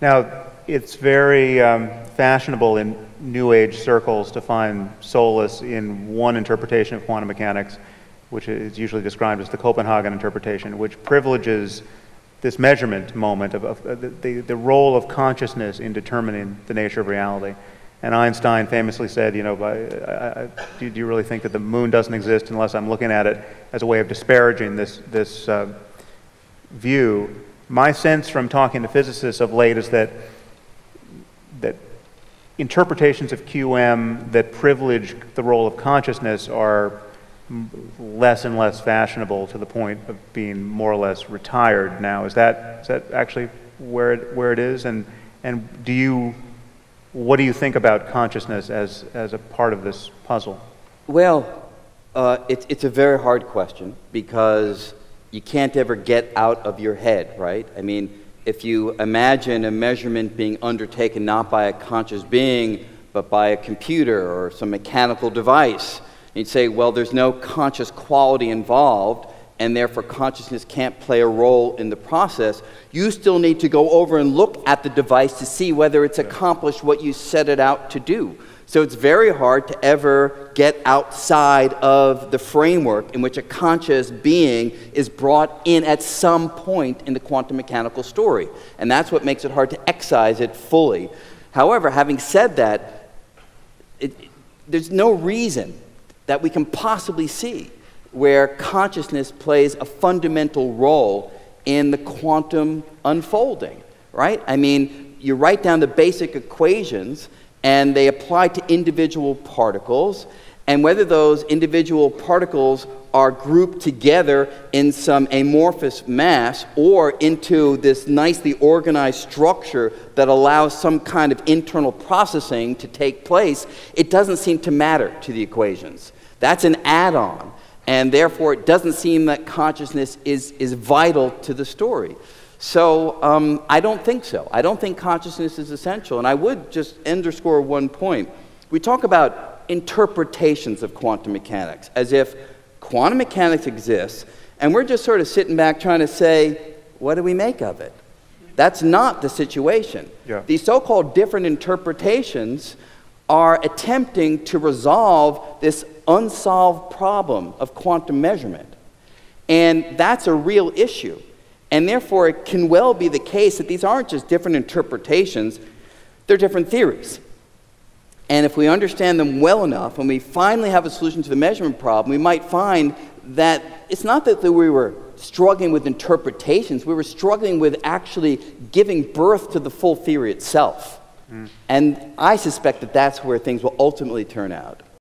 Now, it's very um, fashionable in New Age circles to find solace in one interpretation of quantum mechanics, which is usually described as the Copenhagen interpretation, which privileges this measurement moment of, of uh, the, the role of consciousness in determining the nature of reality. And Einstein famously said, you know, I, I, do, do, you really think that the moon doesn't exist unless I'm looking at it as a way of disparaging this, this uh, view? My sense from talking to physicists of late is that, that interpretations of QM that privilege the role of consciousness are less and less fashionable to the point of being more or less retired now. Is that, is that actually where it, where it is? And, and do you, what do you think about consciousness as, as a part of this puzzle? Well, uh, it, it's a very hard question because you can't ever get out of your head, right? I mean, if you imagine a measurement being undertaken not by a conscious being, but by a computer or some mechanical device, you'd say, well, there's no conscious quality involved, and therefore consciousness can't play a role in the process. You still need to go over and look at the device to see whether it's accomplished what you set it out to do. So it's very hard to ever get outside of the framework in which a conscious being is brought in at some point in the quantum mechanical story. And that's what makes it hard to excise it fully. However, having said that, it, there's no reason that we can possibly see where consciousness plays a fundamental role in the quantum unfolding, right? I mean, you write down the basic equations and they apply to individual particles. And whether those individual particles are grouped together in some amorphous mass or into this nicely organized structure that allows some kind of internal processing to take place, it doesn't seem to matter to the equations. That's an add on. And therefore, it doesn't seem that consciousness is, is vital to the story. So um, I don't think so. I don't think consciousness is essential. And I would just underscore one point. We talk about interpretations of quantum mechanics as if quantum mechanics exists, and we're just sort of sitting back trying to say, what do we make of it? That's not the situation. Yeah. These so called different interpretations are attempting to resolve this unsolved problem of quantum measurement. And that's a real issue. And therefore, it can well be the case that these aren't just different interpretations, they're different theories. And if we understand them well enough, and we finally have a solution to the measurement problem, we might find that it's not that we were struggling with interpretations, we were struggling with actually giving birth to the full theory itself. Mm. And I suspect that that's where things will ultimately turn out.